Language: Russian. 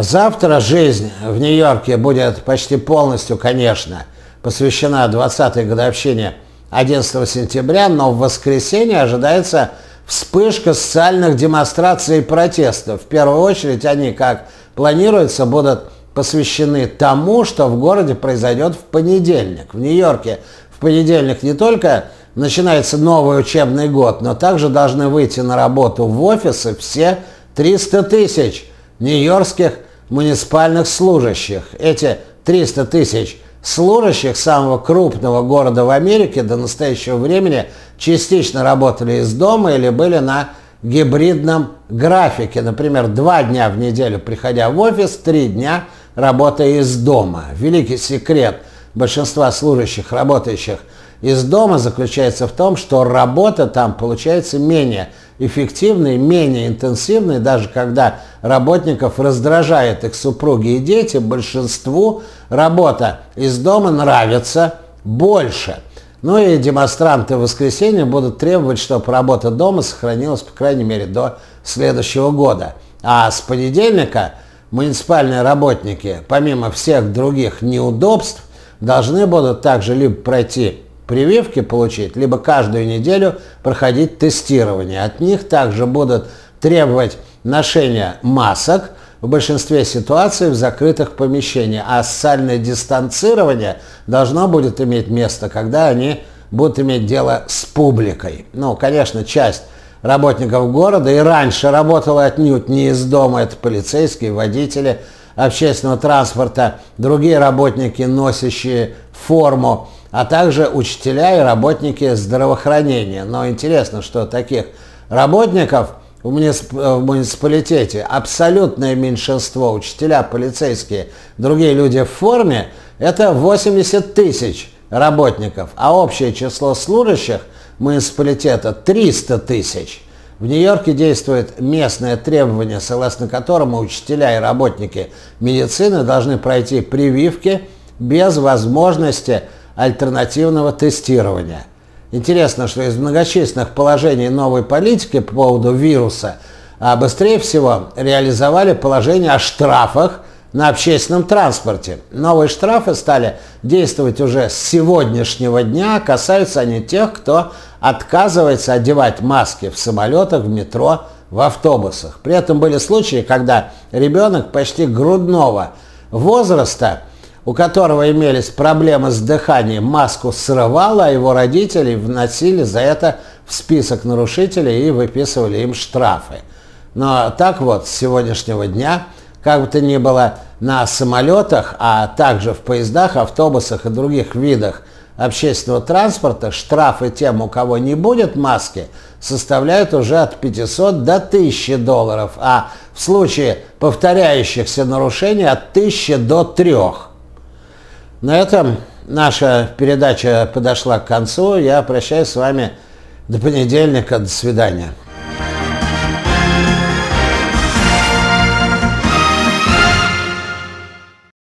Завтра жизнь в Нью-Йорке будет почти полностью, конечно, посвящена 20-й годовщине 11 сентября, но в воскресенье ожидается вспышка социальных демонстраций и протестов. В первую очередь они, как планируется, будут посвящены тому, что в городе произойдет в понедельник. В Нью-Йорке в понедельник не только начинается новый учебный год, но также должны выйти на работу в офисы все 300 тысяч нью-йоркских муниципальных служащих. Эти 300 тысяч служащих самого крупного города в Америке до настоящего времени частично работали из дома или были на гибридном графике. Например, два дня в неделю приходя в офис, три дня работая из дома. Великий секрет большинства служащих, работающих из дома, заключается в том, что работа там получается менее эффективной, менее интенсивной, даже когда работников раздражает их супруги и дети, большинству работа из дома нравится больше. Ну и демонстранты в воскресенье будут требовать, чтобы работа дома сохранилась, по крайней мере, до следующего года. А с понедельника муниципальные работники, помимо всех других неудобств, должны будут также либо пройти прививки получить, либо каждую неделю проходить тестирование. От них также будут требовать ношения масок в большинстве ситуаций в закрытых помещениях, а социальное дистанцирование должно будет иметь место, когда они будут иметь дело с публикой. Ну, конечно, часть работников города и раньше работала отнюдь не из дома, это полицейские, водители общественного транспорта, другие работники, носящие форму, а также учителя и работники здравоохранения. Но интересно, что таких работников в муниципалитете абсолютное меньшинство, учителя, полицейские, другие люди в форме, это 80 тысяч работников, а общее число служащих муниципалитета 300 тысяч. В Нью-Йорке действует местное требование, согласно которому учителя и работники медицины должны пройти прививки без возможности альтернативного тестирования. Интересно, что из многочисленных положений новой политики по поводу вируса а быстрее всего реализовали положение о штрафах на общественном транспорте. Новые штрафы стали действовать уже с сегодняшнего дня, касаются они тех, кто отказывается одевать маски в самолетах, в метро, в автобусах. При этом были случаи, когда ребенок почти грудного возраста у которого имелись проблемы с дыханием, маску срывало, а его родители вносили за это в список нарушителей и выписывали им штрафы. Но так вот, с сегодняшнего дня, как бы то ни было, на самолетах, а также в поездах, автобусах и других видах общественного транспорта штрафы тем, у кого не будет маски, составляют уже от 500 до 1000 долларов, а в случае повторяющихся нарушений от 1000 до 3. На этом наша передача подошла к концу. Я прощаюсь с вами до понедельника. До свидания.